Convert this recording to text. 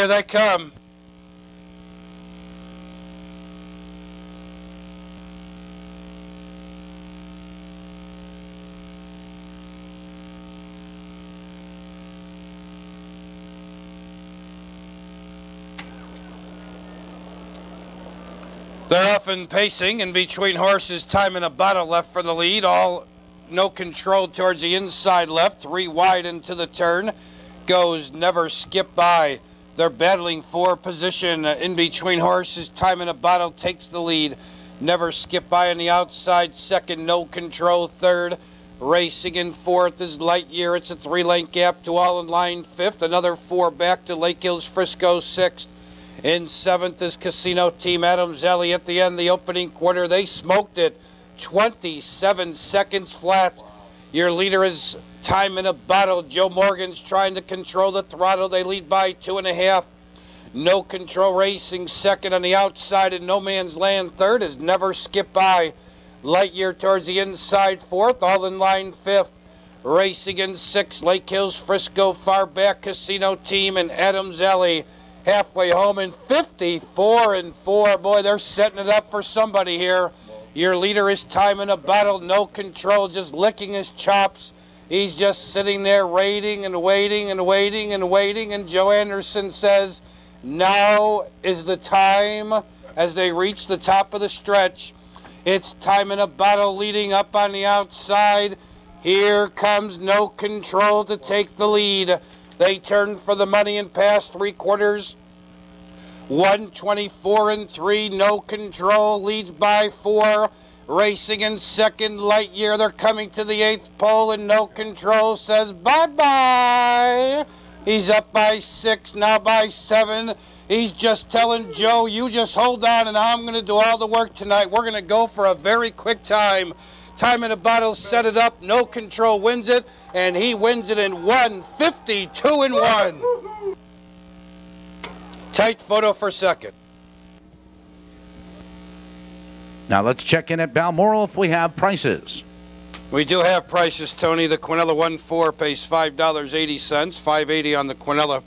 Here they come. They're off and pacing in between horses. Time in a bottle left for the lead. All no control towards the inside left. Three wide into the turn. Goes never skip by. They're battling for position in between horses. Time in a bottle takes the lead. Never skip by on the outside. Second, no control. Third, racing in fourth is Lightyear. It's a three lane gap to all in line fifth. Another four back to Lake Hills Frisco sixth. In seventh is Casino Team Adams Alley at the end, the opening quarter. They smoked it 27 seconds flat. Your leader is time in a bottle. Joe Morgan's trying to control the throttle. They lead by two and a half. No control racing second on the outside and no man's land third is never skip by. Lightyear towards the inside fourth, all in line fifth. Racing in sixth, Lake Hills, Frisco, far back casino team and Adams Alley halfway home in 54 and 4. Boy, they're setting it up for somebody here. Your leader is time in a bottle, no control, just licking his chops. He's just sitting there waiting and waiting and waiting and waiting. And Joe Anderson says, now is the time as they reach the top of the stretch. It's time in a bottle leading up on the outside. Here comes no control to take the lead. They turn for the money and pass three quarters. 124 and 3, no control, leads by four. Racing in second, Lightyear. They're coming to the eighth pole and no control says bye bye. He's up by six, now by seven. He's just telling Joe, you just hold on and I'm going to do all the work tonight. We're going to go for a very quick time. Time in a bottle, set it up, no control wins it, and he wins it in 152 and 1. Tight photo for second. Now let's check in at Balmoral if we have prices. We do have prices, Tony. The Quinella 1-4 pays $5.80, 580 on the Quinella.